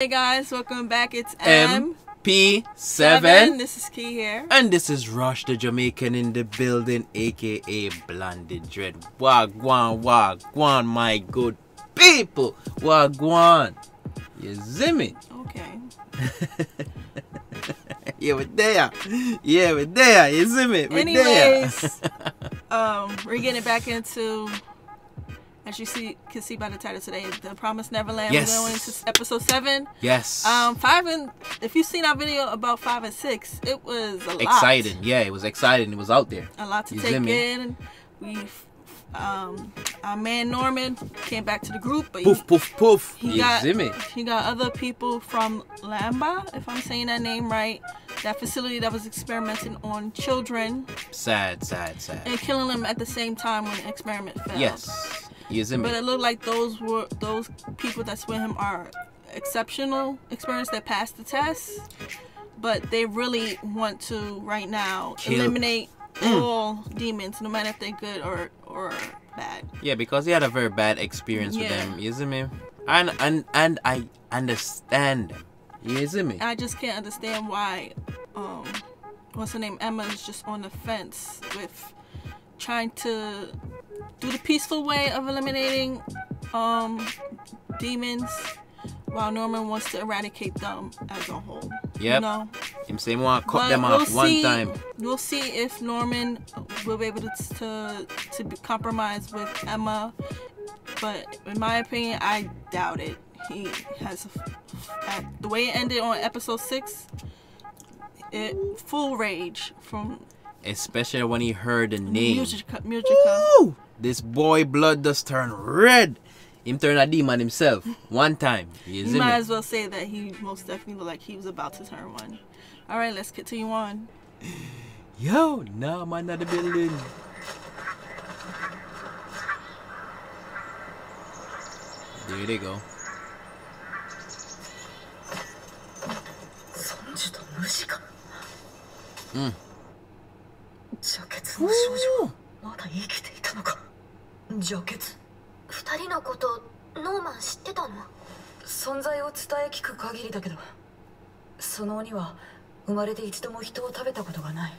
Hey guys, welcome back. It's MP7. This is Key here. And this is Rush the Jamaican in the building, aka Blonded Dread. Wagwan, wagwan, my good people. Wagwan. You me? Okay. yeah, we're there. Yeah, we're there. You me? We're Anyways, um, we're getting back into, as you see, can see by the title today, the Promised Neverland. Yes. We're going into episode seven. yes. Um, five and if you've seen our video about five and six, it was a lot. exciting. Yeah, it was exciting. It was out there. a lot to You take in. We, um, our man Norman came back to the group, but Poof, poof, poof. he, he you got me? he got other people from Lamba, if I'm saying that name right, that facility that was experimenting on children Sad, sad, sad. and killing them at the same time when the experiment failed. Yes. See me? But it looked like those were those people that swim him are exceptional experience that passed the test. But they really want to right now Kill- eliminate Mm. all demons, no matter if they're good or or bad. Yeah, because he had a very bad experience with them. See me? And and and I understand see me? I just can't understand why um what's her name Emma is just on the fence with trying to do the peaceful way of eliminating um demons while Norman wants to eradicate them as a whole. You Yep. know? Him say want cut But them we'll off one see, time. We'll see if Norman will be able to to, to be compromised with Emma. But in my opinion, I doubt it. He has at the way it ended on episode six. It full rage from Especially when he heard the name. Musica. Musica. Woo! This boy blood does turn red. Him turn a demon himself. One time. You You see might me? as well say that he most definitely looked like he was about to turn one. All right, let's continue on. Yo, nah man not the building. There they go. 尊樹と主かうん邪血の少女まだ生きていたのか 邪血二人のことノーマン知ってたの？存在を伝え聞く限りだけどその鬼は生まれて一度も人を食べたことがない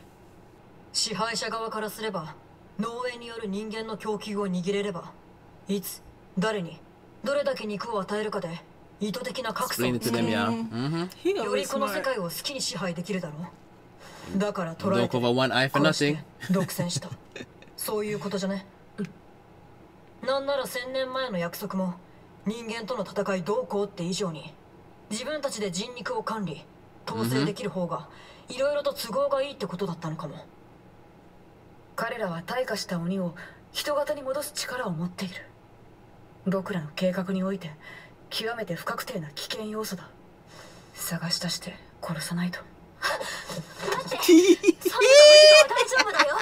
支配者側からすれば農園による人間の供給を握れればいつ誰にどれだけ肉を与えるかで意図的な格差を. Mm. Mm-hmm. He よりこの世.界を好きに支配できるだろうだから捉え.て独占したそういうことじゃね？なんなら千年前の約束も人間との戦いどうこうって以上に自分たちで人肉を管理統制できる方がいろいろと都合がいいってことだったのかも。彼らは退化した鬼を人型に戻す力を持っている。僕らの計画において極めて不確定な危険要素だ。探し出して殺さないと。そんな無事は大丈夫だよ。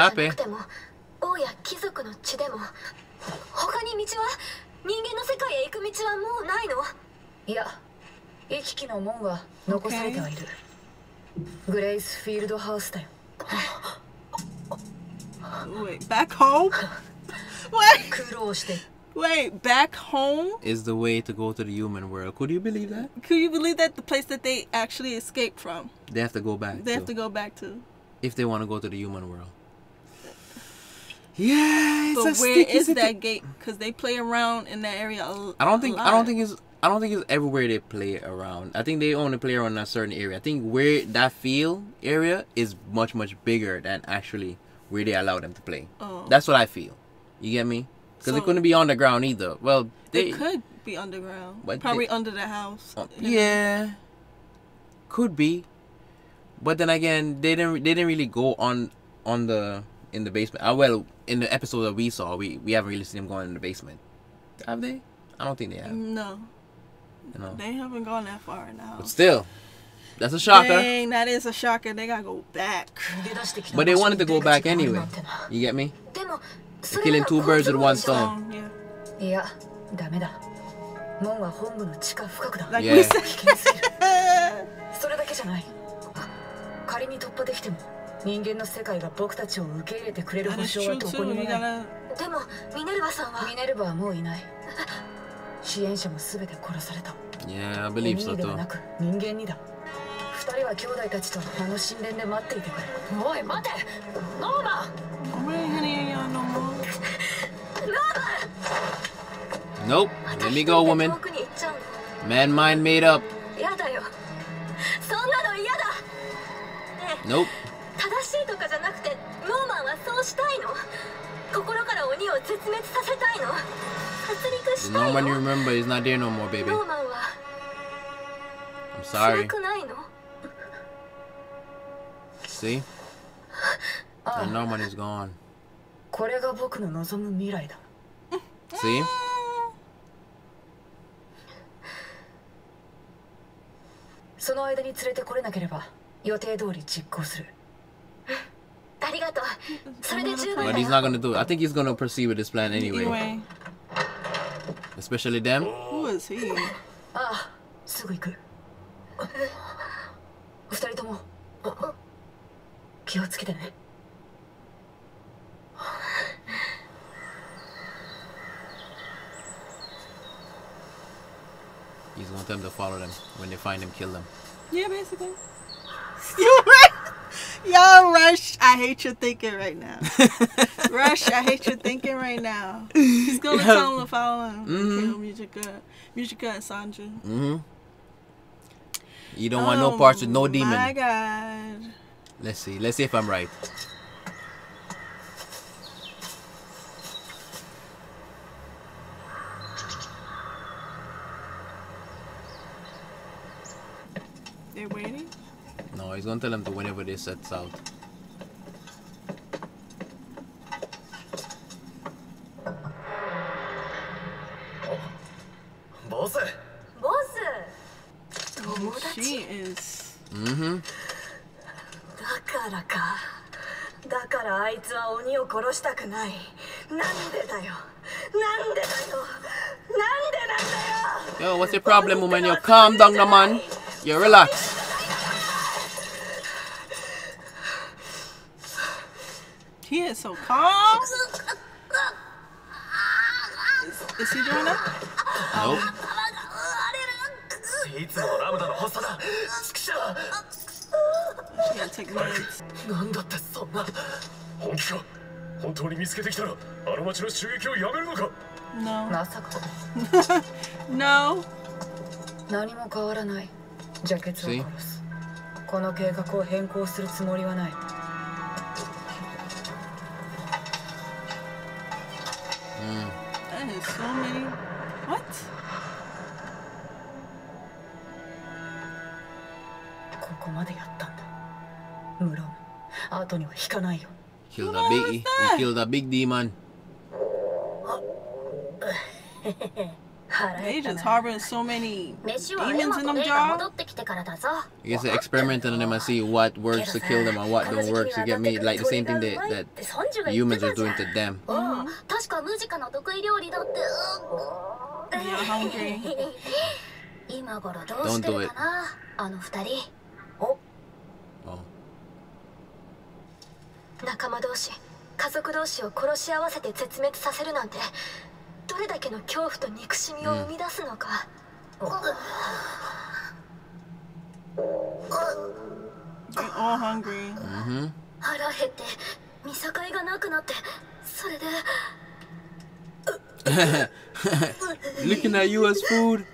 happy. くても王や貴族の血でも他に道は人間の世界へ行く道はもうないのいや行き来の門は残されてはいる、グレイスフィールドハウスだよ Wait, back home? Wait, 苦労して wait, back home? Is the way to go to the human world. Could you believe that? Could you believe that the place that they actually escaped from? They have to go back. They have to to- go back to. If they want to go to the human world. Yeah, it's But a where sticky is situ- that gate? Because they play around in that area. I I don't think I don't think it's I don't think it's everywhere they play around. I think they only play around a certain area. I think where that field area is much much bigger than actually where they allow them to play. Oh. That's what I feel. You get me? Because So- it couldn't be underground either. Well, They they, could be underground. But Probably they- under the house. Uh, you know. yeah, could be. But then again, they didn't they didn't really go on on the in the basement. Uh, well, in the episode that we saw, we we haven't really seen them going in the basement, have they? I don't think they have. No. You? They haven't gone that far now. But still, that's a shocker. Dang, that is a shocker. They gotta go back. But they wanted to go back anyway. You get me? They're killing two birds with one stone. Um, yeah. Like yeah. we said. 人間の世界が僕たちを受け入れてくれる保証はどこ.にもない.でもミネルヴァさんは？ミネルヴァはもういない支援者も全て殺された Yeah, I エ believe ミ so にでは too. なく人間にだ二人は兄弟たちとあの神殿で待っていてくれおい待てノーマン I'm really hitting y'all no more. Nope. また Let 一 me 人 go, で woman. Man mind made up. 嫌だよそんなの嫌だねえ Nope. no one you remember is not there no more, baby. I'm sorry. See? The Norman is gone. See? But he's not gonna do it. I think he's gonna proceed with this plan anyway. anyway Especially them. who is he? ああすぐ行く二人とも気をつけてね He's gonna tell them to follow them. When they find him, kill them. Yeah, basically. You right? Yo, Rush, I hate your thinking right now. Rush, I hate your thinking right now. Gonna tell follow him. Kill Musica, Musica and Sandra. Mm-hmm. You don't want no Oh parts with no demon. My. God. Let's see. Let's see if I'm right. They're waiting. No, he's gonna tell them to whenever they sets out. 殺したくないなんでだよなんでだよなんでなんだよ Yo, what's your problem, woman? You calm down, the man. You relax. He is so calm. Is, is he doing that? Nope. いつものラムダの発作だチクシャ She gotta take meds. なんだってそんな本気か 本当に見つけてきたらあの町の襲撃をやめるのか？No. まさか No. 何も変わらない。ジャケツを殺す。この計画を変更するつもりはない。That is so many. What? ここまでやったんだ。無論。後には引かないよ Biggie. We killed a big demon. they just harboring so many demons in them jar. It's an experiment on them and see what works to kill them and what don't work to get me like the same thing that, that humans are doing to them. Mm -hmm. Don't do it. 仲間同士家族同士を殺し合わせて絶滅させるなんてどれだけの恐怖と憎しみを生み出すのか、hungry. Mm-hmm. 腹減って見境がなくなってそれで Looking at you as food.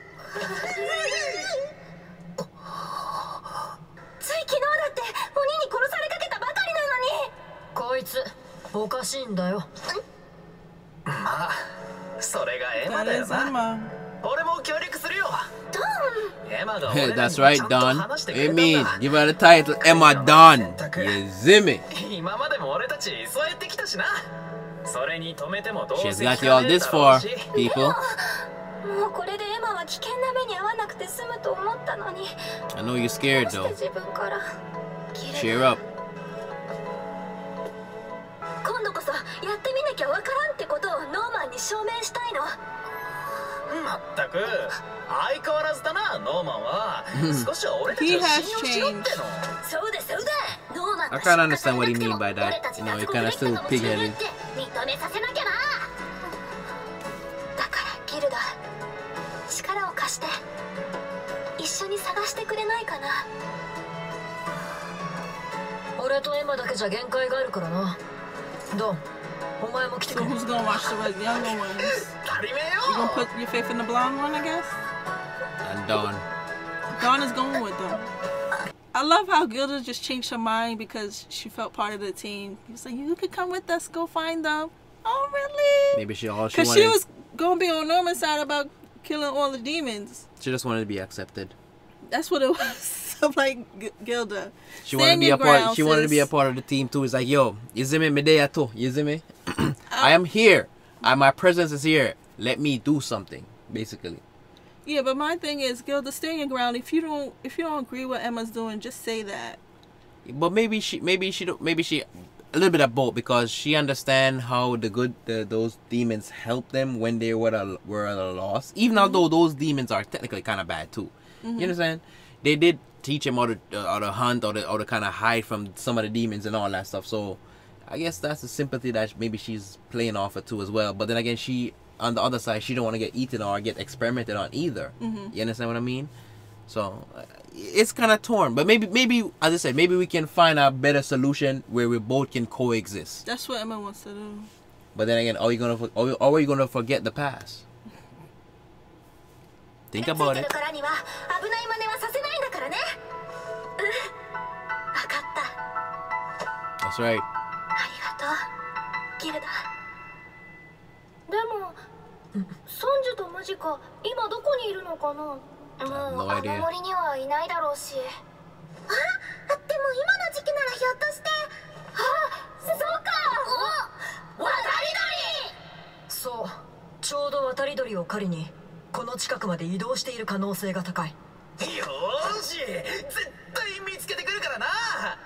おかしいんだよまあそれがエマ That だよ is な Emma. 俺も協力するよエマが Hey, 俺らに that's ちゃ right, んと Don. 話してくれ Hey, たん me. だ Give her the title Emma Don. You see me? 今までも俺たちそうやってきたしなそれに止めてもどうせ She's got 聞 you か all ねえ this だろう for, し people. もう マンは危険な目に遭わなくて済むと思ったのに I know you're ど scared うして though. 自分からギル Cheer up. 証明したいの？まったく。相変わらずだなノーマンは。少しは俺たちを信用しろっての。そうだそうだ。ノーマン I kinda understand what he mean by that. You know, you're kinda still pig-headed. 認めさせなきゃな。だからギルダ力を貸して。一緒に探してくれないかな。俺とエマだけじゃ限界があるからな。ドン So who's gonna watch the red yellow ones? You gonna put your faith in the blonde one, I guess? And Don. Don is going with them. I love how Gilda just changed her mind because she felt part of the team. He was like, "You could come with us, go find them." Oh, really? Maybe she all she wanted. Because she was gonna be on Norman's side about killing all the demons. She just wanted to be accepted. That's what it was. I'm like G- Gilda. She wanted to be a part. ground, She wanted to be a part of the team too. It's like, yo, me, me there too. You see me? I am here. I, my presence is here. Let me do something. Basically. Yeah, but my thing is, Gilda, stand your ground. If you don't, if you don't agree with Emma's doing, just say that. But maybe she, maybe she, don't- maybe she, a little bit of both because she understand how the good, the, those demons help them when they were at a, were at a loss. Even mm-hmm. although those demons are technically kind of bad too. You understand? They did teach him how to, uh, how to hunt or to, to kind of hide from some of the demons and all that stuff. So I guess that's the sympathy that maybe she's playing off of too as well. But then again, she on the other side, she don't want to get eaten or get experimented on either. You understand what I mean? So uh, it's kind of torn. But maybe, maybe as I said, maybe we can find a better solution where we both can coexist. That's what Emma wants to do. But then again, are you gonna are we, are we gonna forget the past? Think about it. からには危ない真似はさせないんだからね。うん。分かった。That's right. ありがとう。ギルダでもソンジュとムジカ今どこにいるのかな？もう No あの idea. 森にはいないだろうし。あでも今の時期ならひょっとして。あそうか。お渡りそう。ちょうど渡り鳥を狩りに。この近くまで移動している可能性が高い。よーし絶対見つけてくるからな。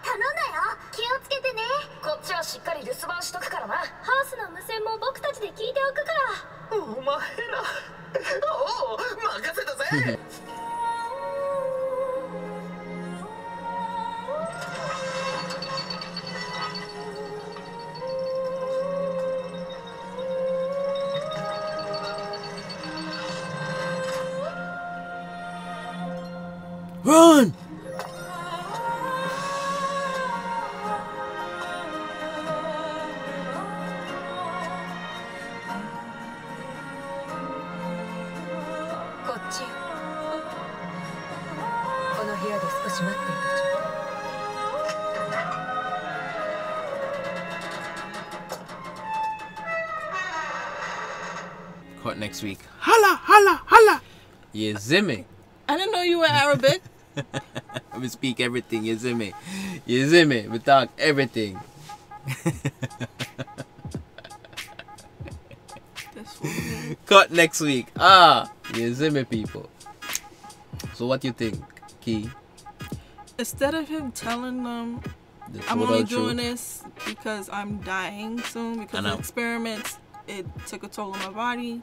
鳥頼んだよ。気をつけてね。こっちはしっかり留守番しとくからな。ハウスの無線も僕たちで聞いておくから。お前ら。おお任せたぜ Cut next week. Holla, holla, holla. You see? I didn't know you were Arabic. We speak everything. You see me? You see? We talk everything. Cut next week. Ah, you see people. So what you think, Key? Instead of him telling them The I'm total only truth? doing this because I'm dying soon because of experiments. It took a toll on my body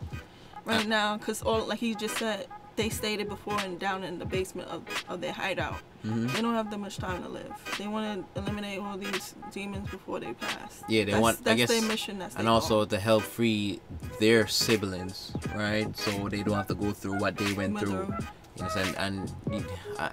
right now because all like he just said they stated before and down in the basement of, of their hideout. Mm-hmm. They don't have that much time to live. They want to eliminate all these demons before they pass. Yeah, they that's, want. That's I guess, their mission. That's and their also goal. to help free their siblings, right? So they don't have to go through what they went Went through. You understand? And you- I,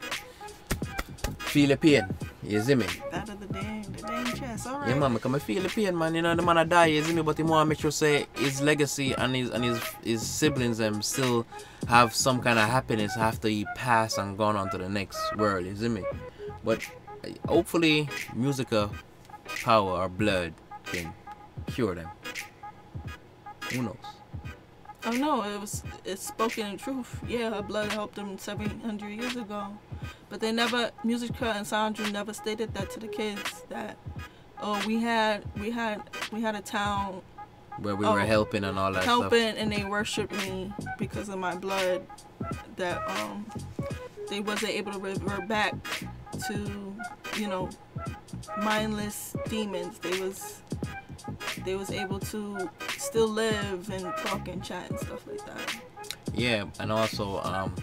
feel the pain. You see me? That of the dang, the dang chest. All right. Yeah, man, because I feel the pain, man. You know, the man a die, you see me? But he want to make sure say his legacy and his and his his siblings them still have some kind of happiness after he passed and gone on to the next world. You see me? But uh, hopefully, musical power or blood can cure them. Who knows? Oh no, it was it's spoken in truth. Yeah, her blood helped them 700 years ago, but they never, Musica and Sandra never stated that to the kids. That oh, we had we had we had a town where we Oh. were helping and all that stuff. helping and they worshiped me because of my blood that um they wasn't able to revert back to you know mindless demons they was they was able to still live and talk and chat and stuff like that Yeah, and also um,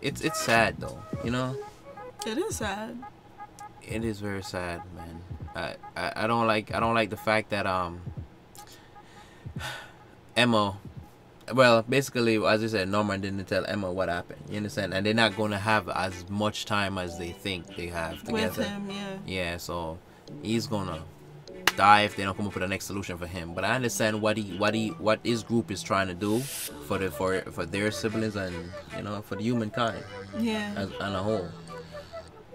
it's it's sad though. You know, it is sad it is very sad, man. I, I I don't like I don't like the fact that um Emma. Well, basically, as I said, Norman didn't tell Emma what happened. You understand? And they're not gonna have as much time as they think they have together. with him yeah Yeah, so he's gonna die if they don't come up with a next solution for him. But I understand what he what he what his group is trying to do for the for for their siblings and you know for the humankind yeah as on a whole.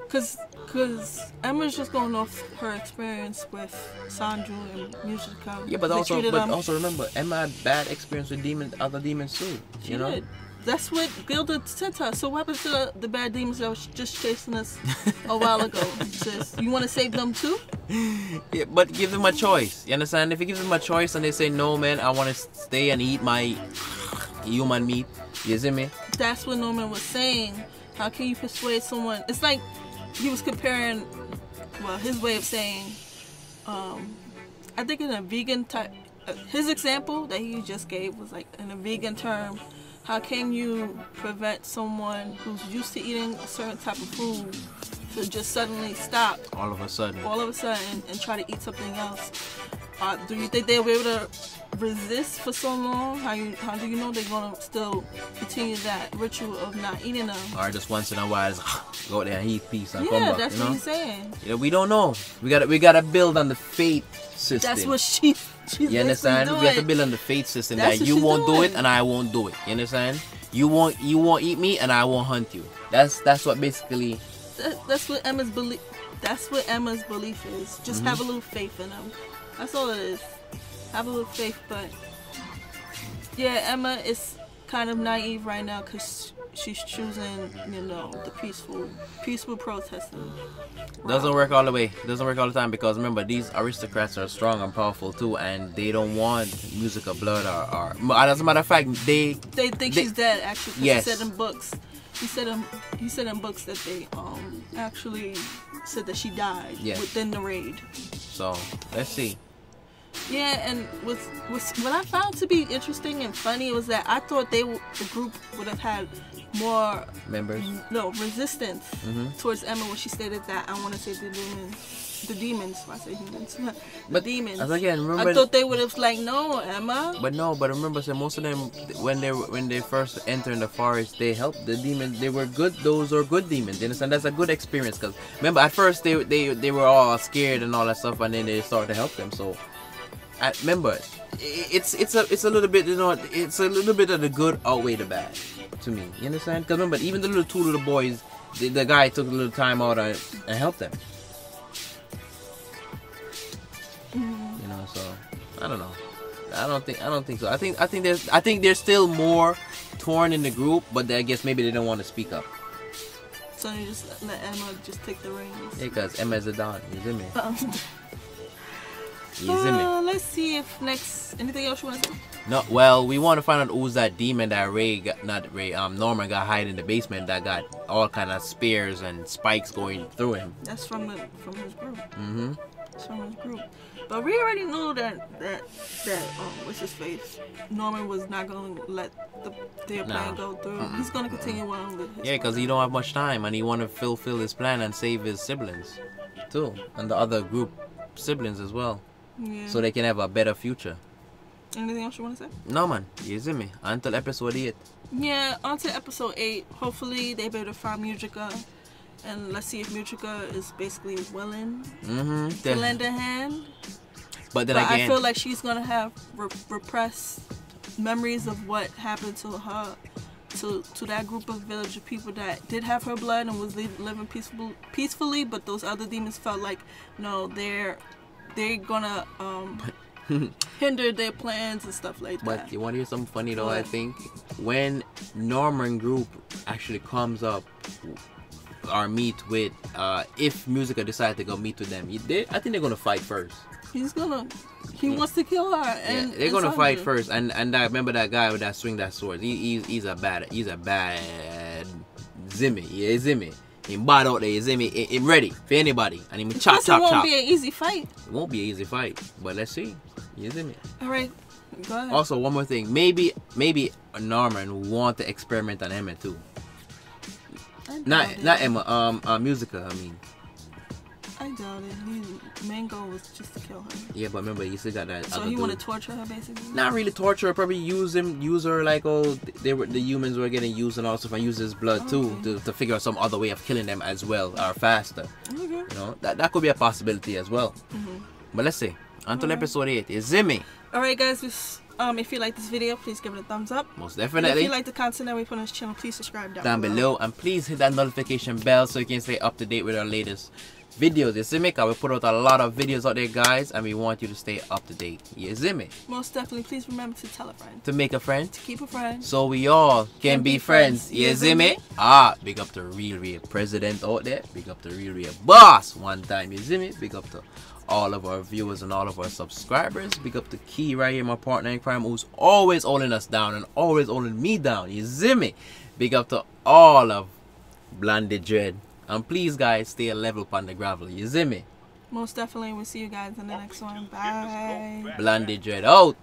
Cause, cause Emma's just going off her experience with Sandro and Musica. Yeah, but They also but them- also remember Emma had bad experience with demons other demons too. She you know? did. That's what Gilda said to us. So what happened to the, the bad demons that was just chasing us a while ago? Sis, you want to save them too? Yeah, but give them a choice. You understand? If you give them a choice and they say no man, I wanna stay and eat my human meat, you see me? That's what Norman was saying. How can you persuade someone? It's like he was comparing, well, his way of saying, um, I think in a vegan type, uh, his example that he just gave was like in a vegan term. How can you prevent someone who's used to eating a certain type of food to just suddenly stop All of a sudden. all of a sudden and try to eat something else? Uh, do you think they'll be able to resist for so long? How you how do you know they're gonna still continue that ritual of not eating them? Or just once in a while just go there and eat peace and Yeah, come back. that's you what know? he's saying. Yeah, we don't know. We gotta we gotta build on the faith system. That's what she she's you understand? We have to build on the faith system That's that you won't do it and I won't do it. You understand? You won't you won't eat me and I won't hunt you. That's that's what basically That, that's what Emma's belief. That's what Emma's belief is. Just Mm-hmm. have a little faith in them. That's all it is. Have a little faith, but yeah, Emma is kind of naive right now because she's choosing, you know, the peaceful, peaceful protesting. doesn't work all the way. Doesn't work all the time because remember these aristocrats are strong and powerful too, and they don't want Musica blood or, or as a matter of fact they They think They- she's dead. actually. Yes. he said in books. He said in he said in books that they um actually said that she died Yeah. within the raid. so let's see. Yeah, and was was what I found to be interesting and funny was that I thought they the group would have had more Members. no resistance Mhm. towards Emma when she stated that I want to say the demons, the demons. I say humans, the But demons. as again, remember I thought they would have like no Emma. But no, but remember, so most of them when they when they first enter in the forest, they helped the demons. They were good. Those are good demons. You understand? That's a good experience. Cause remember, at first they they they were all scared and all that stuff, and then they started to help them. So, I, remember, it's it's a it's a little bit you know it's a little bit of the good outweigh the bad to me. You understand? Cause remember, even the little two little boys, the, the guy took a little time out and, and helped them. You know, so I don't know. I don't think I don't think so. I think I think there's I think there's still more torn in the group, but I guess maybe they don't want to speak up. So you just let Emma just take the reins. Yeah, because Emma's a don. You see me? Um, You see me? Uh, let's see if next anything else you want to say. No, well, we want to find out who's that demon that Ray got, not Ray, um, Norman got hiding in the basement that got all kind of spears and spikes going through him. That's from the from his group. Mm-hmm. It's from his group. But we already knew that that that um what's his face Norman was not gonna let the their plan No. go through. He's gonna continue on with his Yeah, because he don't have much time and he want to fulfill his plan and save his siblings, too, and the other group siblings as well, yeah. so they can have a better future. anything else you want to say? No man, you see me? Until episode eight. Yeah, on to episode eight. Hopefully they be able to find Musica, and let's see if Musica is basically willing Mm-hmm. to lend a hand. But then but again, I feel like she's gonna have re- repressed memories of what happened to her, to to that group of village of people that did have her blood and was li- living peaceful peacefully. But those other demons felt like no, they're they're gonna um hinder their plans and stuff like But that. you want to hear something funny though? I think when Norman Group actually comes up or meet with, uh, if Musica decide to go meet with them, they, I think they're gonna fight first. He's gonna. He wants to kill her. Yeah, they're gonna and fight first, and and I remember that guy with that swing that sword. He, he's he's a bad he's a bad Zimmy. Yeah, Zimmy. He bad out there. Zimmy. He, he ready for anybody, and he chop Plus, chop it won't chop. be an easy fight. It won't be an easy fight, but let's see. You me? All right, go ahead. Also, one more thing. Maybe maybe Norman want to experiment on Emma too. Not it. not Emma. Um, uh, Musica. I mean. I doubt it. He, main goal was just to kill her. Yeah, but remember, he still got that. So other he want to torture her, basically. not really torture her, probably use him, use her like oh they were the humans were getting used and also and use his blood too to, to figure out some other way of killing them as well or faster. Okay. You know that that could be a possibility as well. Mm-hmm. But let's see. Until Alright. episode eight is Zimmy. All right, guys. Um, if you like this video, please give it a thumbs up. Most And if you like the content that we put on this channel, please subscribe down, down below and please hit that notification bell so you can stay up to date with our latest videos. You see me? 'Cause we put out a lot of videos out there, guys, and we want you to stay up to date. You see me? Most definitely, please remember to tell a friend. To make a friend. To keep a friend. So we all can, Can be, be friends. friends. You You see see me? me? Ah, big up to real, real president out there. Big up to real, real boss. One time, you see me? Big up to all of our viewers and all of our subscribers. Big up to Key right here, my partner in crime, who's always holding us down and always holding me down. You see me? Big up to all of Blondie Dread. And please, guys, stay a level upon the gravel. You see me? Most definitely, we'll see you guys in the next one. Bye. Blondie Dread out.